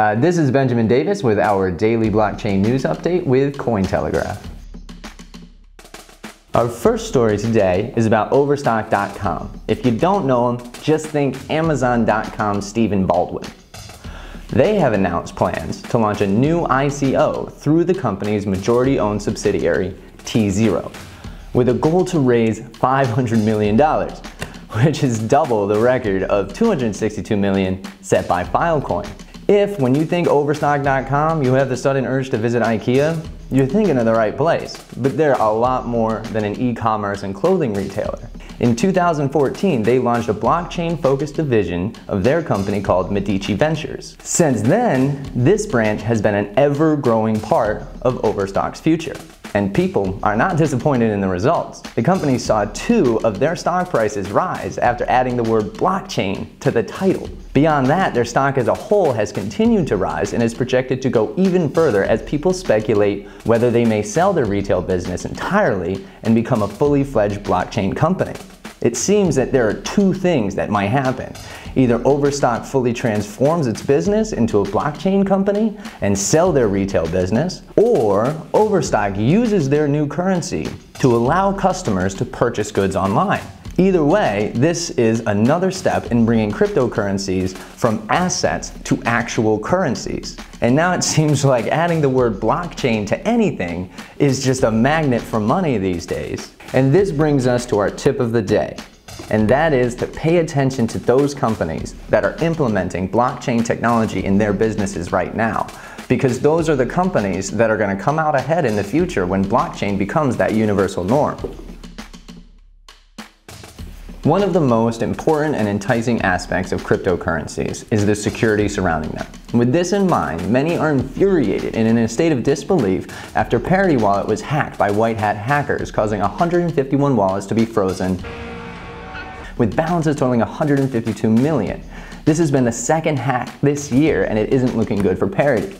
Uh, this is Benjamin Davis with our daily blockchain news update with Cointelegraph. Our first story today is about Overstock.com. If you don't know them, just think Amazon.com Stephen Baldwin. They have announced plans to launch a new ICO through the company's majority-owned subsidiary, T0, with a goal to raise $500 million, which is double the record of 262 million set by Filecoin. If, when you think Overstock.com, you have the sudden urge to visit IKEA, you're thinking of the right place, but they're a lot more than an e-commerce and clothing retailer. In 2014, they launched a blockchain-focused division of their company called Medici Ventures. Since then, this branch has been an ever-growing part of Overstock's future. And people are not disappointed in the results. The company saw two of their stock prices rise after adding the word blockchain to the title. Beyond that, their stock as a whole has continued to rise and is projected to go even further as people speculate whether they may sell their retail business entirely and become a fully fledged blockchain company. It seems that there are two things that might happen. Either Overstock fully transforms its business into a blockchain company and sell their retail business, or Overstock uses their new currency to allow customers to purchase goods online. Either way, this is another step in bringing cryptocurrencies from assets to actual currencies. And now it seems like adding the word blockchain to anything is just a magnet for money these days. And this brings us to our tip of the day. And that is to pay attention to those companies that are implementing blockchain technology in their businesses right now because those are the companies that are going to come out ahead in the future when blockchain becomes that universal norm. One of the most important and enticing aspects of cryptocurrencies is the security surrounding them. With this in mind, many are infuriated and in a state of disbelief after Parity Wallet was hacked by white hat hackers, causing 151 wallets to be frozen, with balances totaling 152 million. This has been the second hack this year and it isn't looking good for Parity.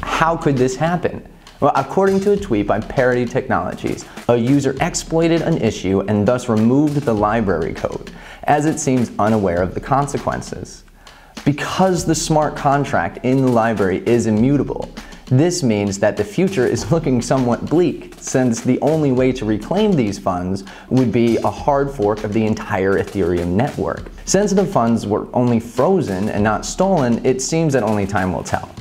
How could this happen? Well, according to a tweet by Parity Technologies, a user exploited an issue and thus removed the library code, as it seems unaware of the consequences. Because the smart contract in the library is immutable, this means that the future is looking somewhat bleak, since the only way to reclaim these funds would be a hard fork of the entire Ethereum network. Since the funds were only frozen and not stolen, it seems that only time will tell.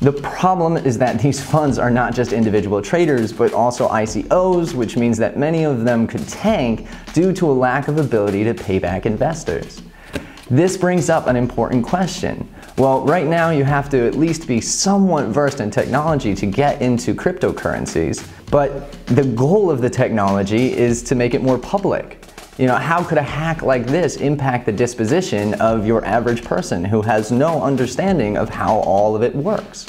The problem is that these funds are not just individual traders, but also ICOs, which means that many of them could tank due to a lack of ability to pay back investors. This brings up an important question. Well, right now you have to at least be somewhat versed in technology to get into cryptocurrencies, but the goal of the technology is to make it more public. You know, how could a hack like this impact the disposition of your average person who has no understanding of how all of it works?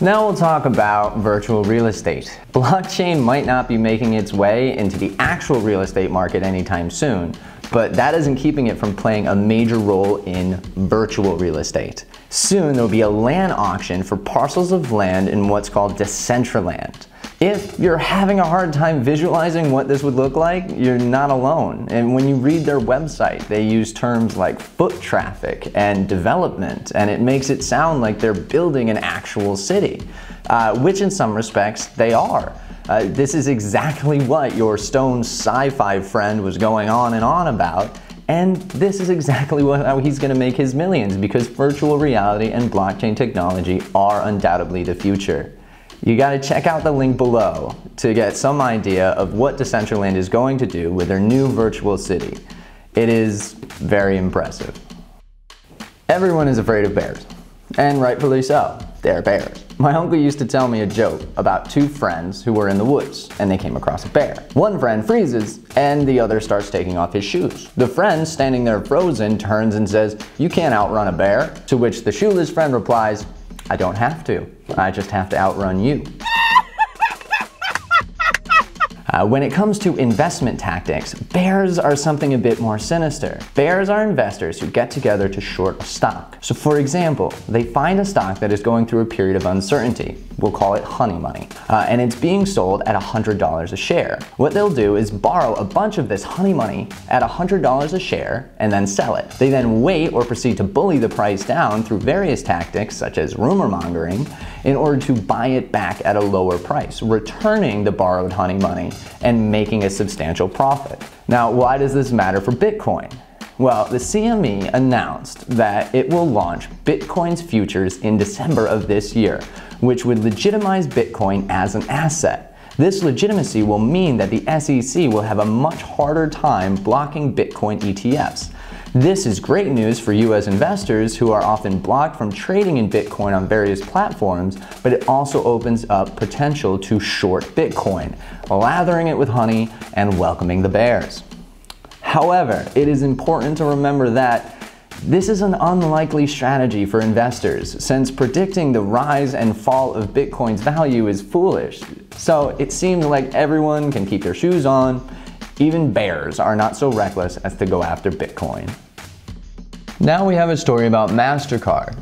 Now we'll talk about virtual real estate. Blockchain might not be making its way into the actual real estate market anytime soon, but that isn't keeping it from playing a major role in virtual real estate. Soon there will be a land auction for parcels of land in what's called Decentraland. If you're having a hard time visualizing what this would look like, you're not alone. And when you read their website, they use terms like foot traffic and development, and it makes it sound like they're building an actual city, uh, which in some respects they are. Uh, this is exactly what your stone sci-fi friend was going on and on about, and this is exactly what, how he's going to make his millions because virtual reality and blockchain technology are undoubtedly the future you got to check out the link below to get some idea of what Decentraland is going to do with their new virtual city. It is very impressive. Everyone is afraid of bears, and rightfully so. They're bears. My uncle used to tell me a joke about two friends who were in the woods and they came across a bear. One friend freezes and the other starts taking off his shoes. The friend standing there frozen turns and says, you can't outrun a bear. To which the shoeless friend replies, I don't have to. I just have to outrun you. Uh, when it comes to investment tactics, bears are something a bit more sinister. Bears are investors who get together to short a stock. So for example, they find a stock that is going through a period of uncertainty. We'll call it honey money. Uh, and it's being sold at $100 a share. What they'll do is borrow a bunch of this honey money at $100 a share and then sell it. They then wait or proceed to bully the price down through various tactics such as rumor mongering in order to buy it back at a lower price, returning the borrowed honey money and making a substantial profit. Now, why does this matter for Bitcoin? Well, the CME announced that it will launch Bitcoin's futures in December of this year, which would legitimize Bitcoin as an asset. This legitimacy will mean that the SEC will have a much harder time blocking Bitcoin ETFs. This is great news for US investors who are often blocked from trading in Bitcoin on various platforms, but it also opens up potential to short Bitcoin, lathering it with honey and welcoming the bears. However, it is important to remember that this is an unlikely strategy for investors since predicting the rise and fall of Bitcoin's value is foolish. So it seems like everyone can keep their shoes on. Even bears are not so reckless as to go after Bitcoin. Now we have a story about MasterCard.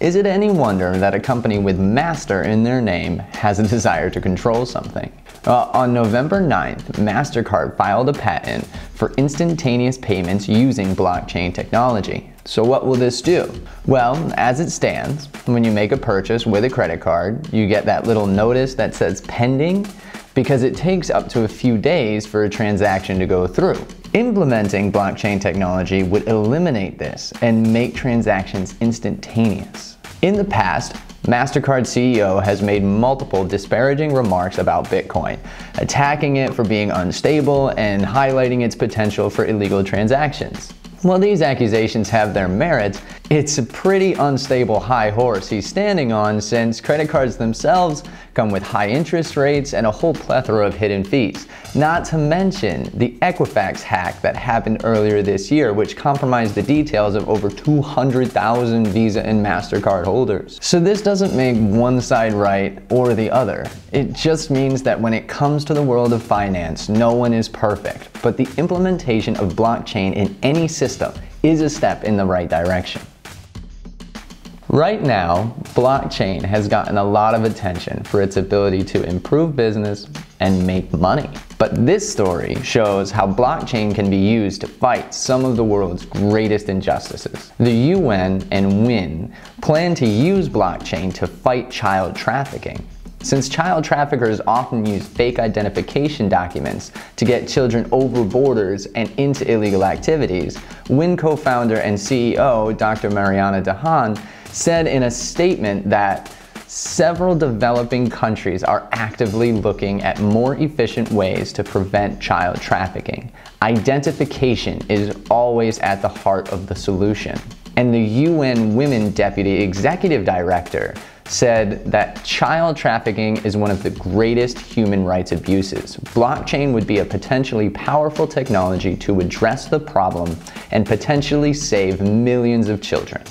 Is it any wonder that a company with master in their name has a desire to control something? Uh, on November 9th, MasterCard filed a patent for instantaneous payments using blockchain technology. So what will this do? Well, as it stands, when you make a purchase with a credit card, you get that little notice that says pending because it takes up to a few days for a transaction to go through. Implementing blockchain technology would eliminate this and make transactions instantaneous. In the past, MasterCard CEO has made multiple disparaging remarks about Bitcoin, attacking it for being unstable and highlighting its potential for illegal transactions. While these accusations have their merits, it's a pretty unstable high horse he's standing on since credit cards themselves come with high interest rates and a whole plethora of hidden fees. Not to mention the Equifax hack that happened earlier this year, which compromised the details of over 200,000 Visa and MasterCard holders. So this doesn't make one side right or the other. It just means that when it comes to the world of finance, no one is perfect, but the implementation of blockchain in any system is a step in the right direction. Right now, blockchain has gotten a lot of attention for its ability to improve business and make money. But this story shows how blockchain can be used to fight some of the world's greatest injustices. The UN and WIN plan to use blockchain to fight child trafficking. Since child traffickers often use fake identification documents to get children over borders and into illegal activities, WIN co-founder and CEO Dr. Mariana Dahan said in a statement that several developing countries are actively looking at more efficient ways to prevent child trafficking. Identification is always at the heart of the solution. And the UN Women Deputy Executive Director said that child trafficking is one of the greatest human rights abuses. Blockchain would be a potentially powerful technology to address the problem and potentially save millions of children.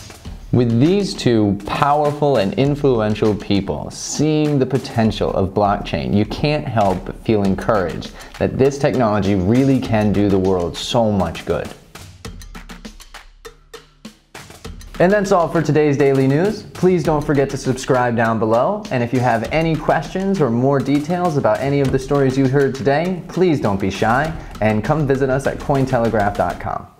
With these two powerful and influential people seeing the potential of blockchain, you can't help but feel encouraged that this technology really can do the world so much good. And that's all for today's daily news. Please don't forget to subscribe down below. And if you have any questions or more details about any of the stories you heard today, please don't be shy and come visit us at Cointelegraph.com.